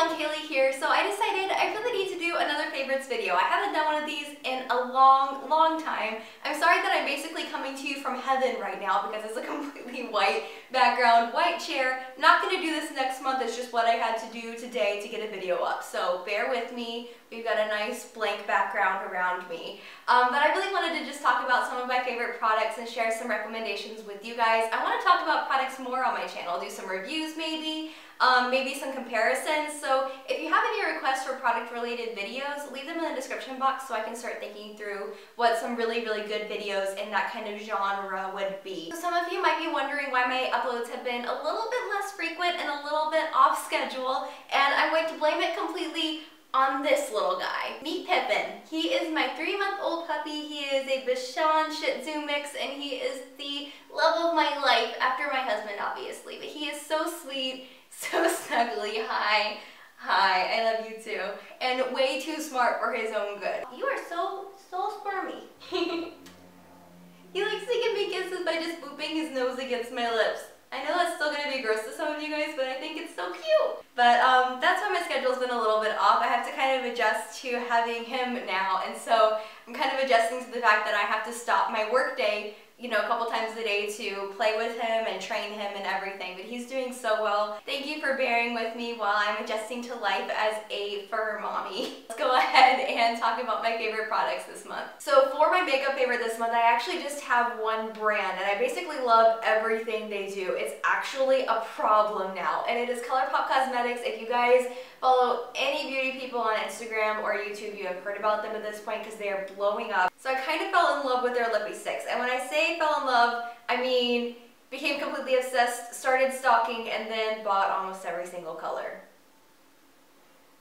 everyone, Kayley here. So I decided I really need to do another favorites video. I haven't done one of these in a long, long time. I'm sorry that I'm basically coming to you from heaven right now because it's a completely white background, white chair. Not gonna do this next month, it's just what I had to do today to get a video up. So bear with me. We've got a nice blank background around me. Um, but I really wanted to just talk about some of my favorite products and share some recommendations with you guys. I wanna talk about products more on my channel, do some reviews maybe, um, maybe some comparisons. So if you have any requests for product related videos, leave them in the description box so I can start thinking through what some really, really good videos in that kind of genre would be. So some of you might be wondering why my uploads have been a little bit less frequent and a little bit off schedule, and I'm going to blame it completely on this little guy. Meet Pippin. He is my three-month-old puppy. He is a Bichon Shih Tzu mix, and he is the love of my life after my husband, obviously. But he is so sweet so snuggly. Hi. Hi, I love you too. And way too smart for his own good. You are so, so squirmy. he likes to give me kisses by just booping his nose against my lips. I know that's still to be gross to some of you guys, but I think it's so cute. But um, that's why my schedule's been a little bit off. I have to kind of adjust to having him now, and so I'm kind of adjusting to the fact that I have to stop my workday you know, a couple times a day to play with him and train him and everything, but he's doing so well. Thank you for bearing with me while I'm adjusting to life as a fur mommy. Let's go ahead and talk about my favorite products this month. So for my makeup favorite this month, I actually just have one brand and I basically love everything they do. It's actually a problem now and it is ColourPop Cosmetics. If you guys follow any beauty people on Instagram or YouTube, you have heard about them at this point because they are blowing up. So I kind of fell in love with their Lippie Sticks. And when I say fell in love, I mean became completely obsessed, started stalking, and then bought almost every single color.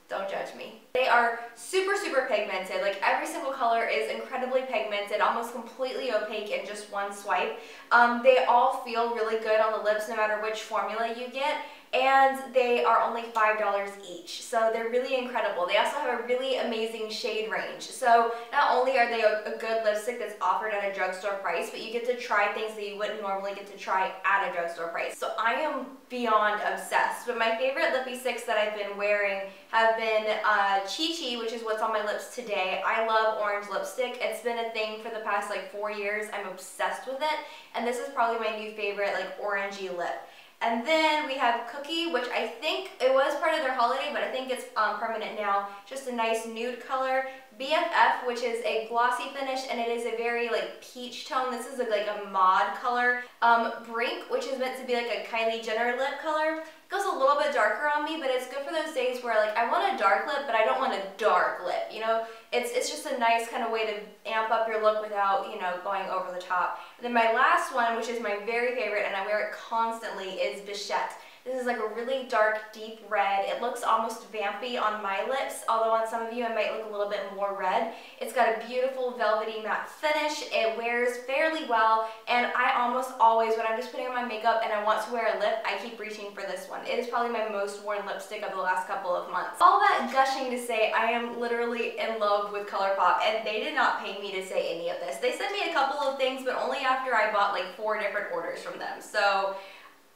Don't judge me. They are super, super pigmented. Like every single color is incredibly pigmented, almost completely opaque in just one swipe. Um, they all feel really good on the lips no matter which formula you get and they are only $5 each. So they're really incredible. They also have a really amazing shade range. So not only are they a, good lipstick that's offered at a drugstore price, but you get to try things that you wouldn't normally get to try at a drugstore price. So I am beyond obsessed. But my favorite Lippie Sticks that I've been wearing have been uh, Chi Chi, which is what's on my lips today. I love orange lipstick. It's been a thing for the past like four years. I'm obsessed with it. And this is probably my new favorite like orangey lip. And then we have Cookie, which I think it was part of their holiday, but I think it's um, permanent now. Just a nice nude color. BFF, which is a glossy finish, and it is a very like peach tone. This is a, like a mod color. Um, Brink, which is meant to be like a Kylie Jenner lip color. Goes a little bit darker on me, but it's good for those days where like I want a dark lip, but I don't want a dark lip, you know? It's, it's just a nice kind of way to amp up your look without, you know, going over the top. And then my last one, which is my very favorite, and I wear it constantly, is Bichette. This is like a really dark, deep red. It looks almost vampy on my lips, although on some of you it might look a little bit more red. It's got a beautiful velvety matte finish. It wears fairly well, and I almost always, when I'm just putting on my makeup and I want to wear a lip, I keep reaching for this one. It is probably my most worn lipstick of the last couple of months. All that gushing to say, I am literally in love with ColourPop, and they did not pay me to say any of this. They sent me a couple of things, but only after I bought like four different orders from them. So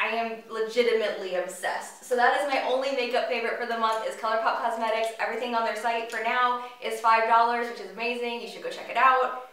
I am legitimately obsessed. So that is my only makeup favorite for the month is ColourPop Cosmetics. Everything on their site for now is $5, which is amazing. You should go check it out.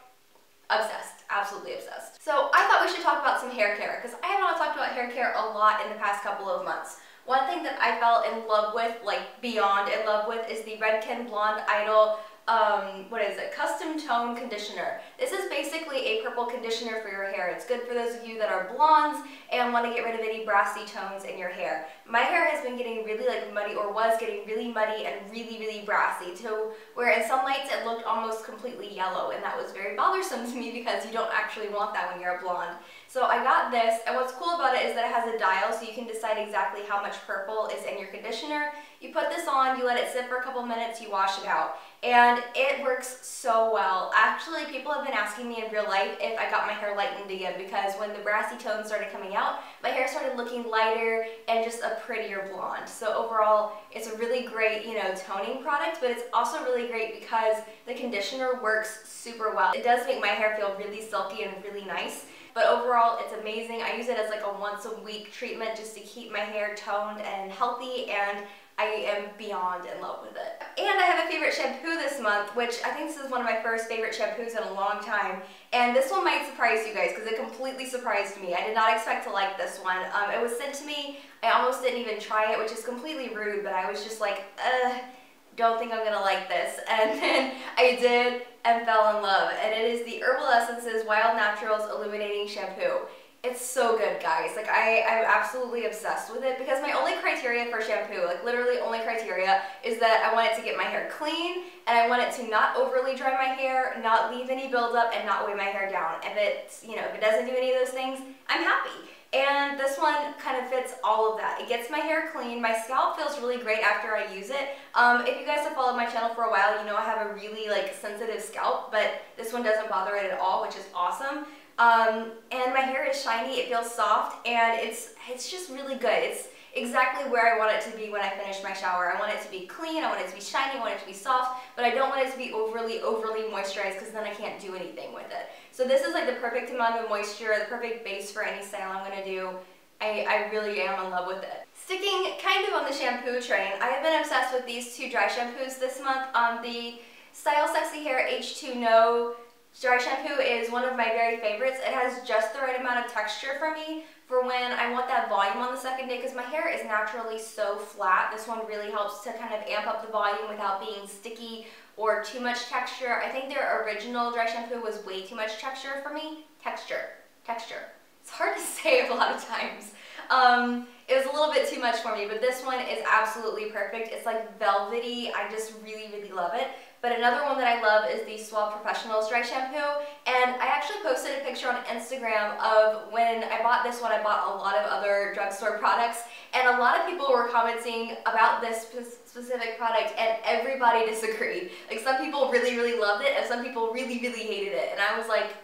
Obsessed. Absolutely obsessed. So I thought we should talk about some hair care because I have not talked about hair care a lot in the past couple of months. One thing that I fell in love with, like beyond in love with, is the Redken Blonde Idol um, what is it, Custom Tone Conditioner. This is basically a purple conditioner for your hair. It's good for those of you that are blondes and want to get rid of any brassy tones in your hair. My hair has been getting really like muddy or was getting really muddy and really, really brassy to where in some lights it looked almost completely yellow and that was very bothersome to me because you don't actually want that when you're a blonde. So I got this and what's cool about it is that it has a dial so you can decide exactly how much purple is in your conditioner. You put this on, you let it sit for a couple minutes, you wash it out and it works so well. Actually, people have been asking me in real life if I got my hair lightened again because when the brassy tones started coming out, my hair started looking lighter and just a prettier blonde. So overall, it's a really great, you know, toning product, but it's also really great because the conditioner works super well. It does make my hair feel really silky and really nice. But overall, it's amazing. I use it as like a once a week treatment just to keep my hair toned and healthy and I am beyond in love with it. And I have a favorite shampoo this month, which I think this is one of my first favorite shampoos in a long time. And this one might surprise you guys because it completely surprised me. I did not expect to like this one. Um, it was sent to me. I almost didn't even try it, which is completely rude, but I was just like, uh, don't think I'm gonna like this. And then I did and fell in love. And it is the Herbal Essences Wild Naturals Illuminating Shampoo. It's so good, guys. Like, I, I'm absolutely obsessed with it because my only criteria for shampoo, like literally only criteria, is that I want it to get my hair clean and I want it to not overly dry my hair, not leave any buildup, and not weigh my hair down. If it's, you know, if it doesn't do any of those things, I'm happy. And this one kind of fits all of that. It gets my hair clean. My scalp feels really great after I use it. Um, if you guys have followed my channel for a while, you know I have a really like sensitive scalp, but this one doesn't bother it at all, which is awesome. Um, and my hair is shiny, it feels soft, and it's, it's just really good. It's exactly where I want it to be when I finish my shower. I want it to be clean, I want it to be shiny, I want it to be soft, but I don't want it to be overly, overly moisturized because then I can't do anything with it. So this is like the perfect amount of moisture, the perfect base for any style I'm going to do. I, I really am in love with it. Sticking kind of on the shampoo train, I have been obsessed with these two dry shampoos this month. Um, the Style Sexy Hair H2NO Dry shampoo is one of my very favorites. It has just the right amount of texture for me for when I want that volume on the second day because my hair is naturally so flat. This one really helps to kind of amp up the volume without being sticky or too much texture. I think their original dry shampoo was way too much texture for me. Texture. Texture. It's hard to say a lot of times. Um, it was a little bit too much for me, but this one is absolutely perfect. It's like velvety. I just really, really love it. But another one that I love is the Suave Professionals Dry Shampoo. And I actually posted a picture on Instagram of when I bought this one, I bought a lot of other drugstore products. And a lot of people were commenting about this specific product and everybody disagreed. Like some people really, really loved it and some people really, really hated it. And I was like,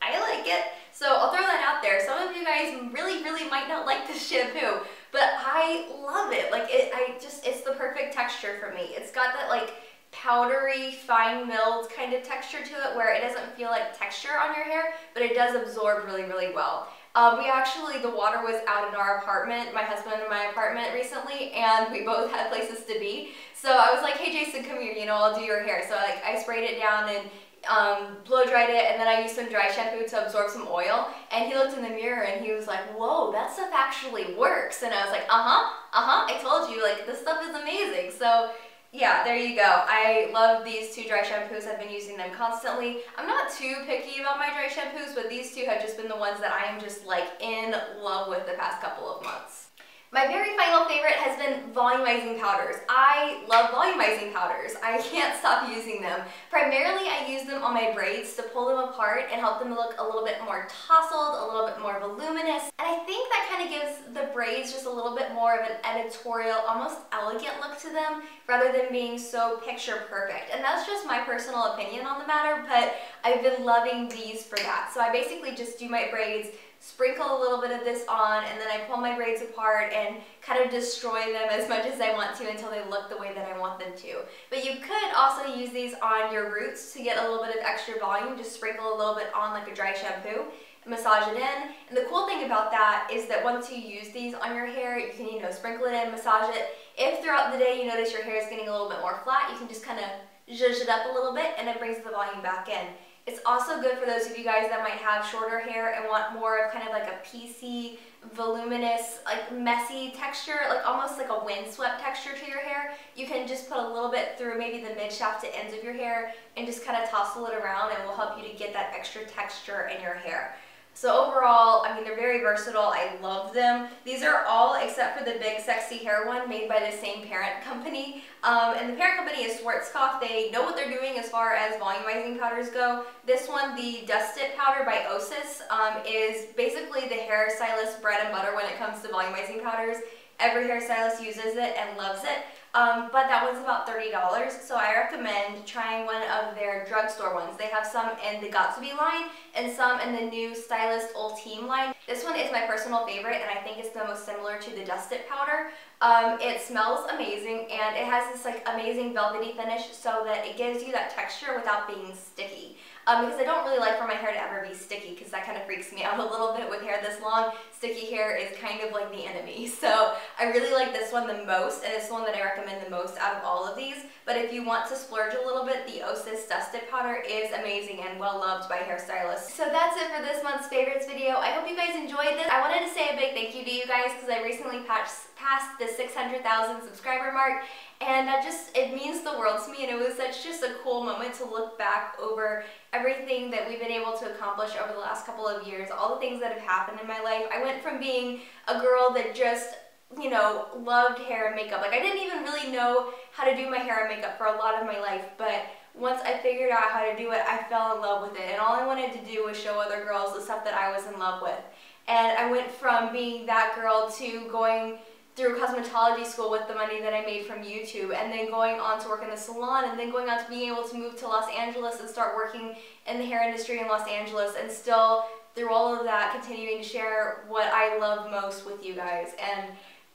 I like it. So I'll throw that out there. Some of you guys really, really might not like this shampoo, but I love it. Like it, I just, it's the perfect texture for me. It's got that like powdery, fine milled kind of texture to it where it doesn't feel like texture on your hair, but it does absorb really, really well. Um, we actually, the water was out in our apartment, my husband and my apartment recently, and we both had places to be. So I was like, hey Jason, come here, you know, I'll do your hair. So like I sprayed it down and um, blow dried it and then I used some dry shampoo to absorb some oil and he looked in the mirror and he was like whoa that stuff actually works and I was like uh-huh uh-huh I told you like this stuff is amazing so yeah, there you go. I love these two dry shampoos. I've been using them constantly. I'm not too picky about my dry shampoos, but these two have just been the ones that I am just like in love with the past couple of months. My very final favorite has been volumizing powders. I love volumizing powders. I can't stop using them. Primarily I use them on my braids to pull them apart and help them look a little bit more tousled, a little bit more voluminous. And I think that kind of gives the braids just a little bit more of an editorial, almost elegant look to them rather than being so picture perfect. And that's just my personal opinion on the matter, but I've been loving these for that. So I basically just do my braids sprinkle a little bit of this on, and then I pull my braids apart and kind of destroy them as much as I want to until they look the way that I want them to. But you could also use these on your roots to get a little bit of extra volume. Just sprinkle a little bit on like a dry shampoo massage it in. And the cool thing about that is that once you use these on your hair, you can, you know, sprinkle it in, massage it. If throughout the day you notice your hair is getting a little bit more flat, you can just kind of zhuzh it up a little bit and it brings the volume back in. It's also good for those of you guys that might have shorter hair and want more of kind of like a piecey, voluminous, like messy texture, like almost like a windswept texture to your hair. You can just put a little bit through maybe the mid shaft to ends of your hair and just kind of tousle it around and will help you to get that extra texture in your hair. So overall, I mean, they're very versatile. I love them. These are all, except for the big sexy hair one, made by the same parent company. Um, and the parent company is Schwarzkopf. They know what they're doing as far as volumizing powders go. This one, the Dust It powder by Osis, um, is basically the hairstylist bread and butter when it comes to volumizing powders. Every hairstylist uses it and loves it. Um, but that one's about $30, so I recommend trying one of their drugstore ones. They have some in the Got2b line and some in the new Stylist Ultime line. This one is my personal favorite and I think it's the most similar to the Dust It powder. Um, it smells amazing and it has this like amazing velvety finish so that it gives you that texture without being sticky. Um, because I don't really like for my hair to ever be sticky because that kind of freaks me out a little bit with hair this long. Sticky hair is kind of like the enemy. So I really like this one the most and it's the one that I recommend the most out of all of these. But if you want to splurge a little bit, the Osis Dust It Powder is amazing and well loved by hairstylists. So that's it for this month's favorites video. I hope you guys enjoyed this. I wanted to say a big thank you to you guys because I recently passed, passed the 600,000 subscriber mark and that just, it means the world to me and it was such just a cool moment to look back over everything that we've been able to accomplish over the last couple of years, all the things that have happened in my life. I went from being a girl that just you know, loved hair and makeup. Like I didn't even really know how to do my hair and makeup for a lot of my life, but once I figured out how to do it, I fell in love with it. And all I wanted to do was show other girls the stuff that I was in love with. And I went from being that girl to going through cosmetology school with the money that I made from YouTube and then going on to work in the salon and then going on to being able to move to Los Angeles and start working in the hair industry in Los Angeles and still through all of that continuing to share what I love most with you guys. And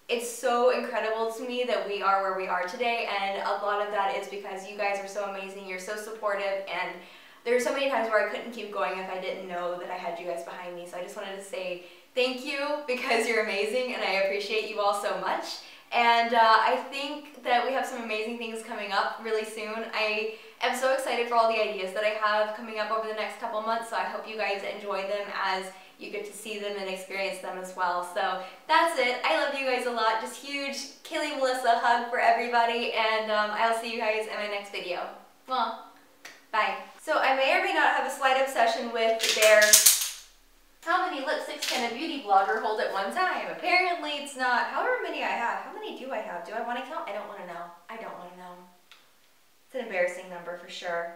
it's so incredible to me that we are where we are today and a lot of that is because you guys are so amazing, you're so supportive and there so many times where I couldn't keep going if I didn't know that I had you guys behind me. So I just wanted to say thank you because you're amazing and I appreciate you all so much and uh, I think that we have some amazing things coming up really soon. I am so excited for all the ideas that I have coming up over the next couple months so I hope you guys enjoy them as you get to see them and experience them as well. So that's it. I love you guys a lot. Just huge Kayley Melissa hug for everybody and um, I'll see you guys in my next video. Well, bye. So I may or may not have a slight obsession with their how many lipsticks can a beauty blogger hold at one time? Apparently it's not. However many I have. How many do I have? Do I want to count? I don't want to know. I don't want to know. It's an embarrassing number for sure.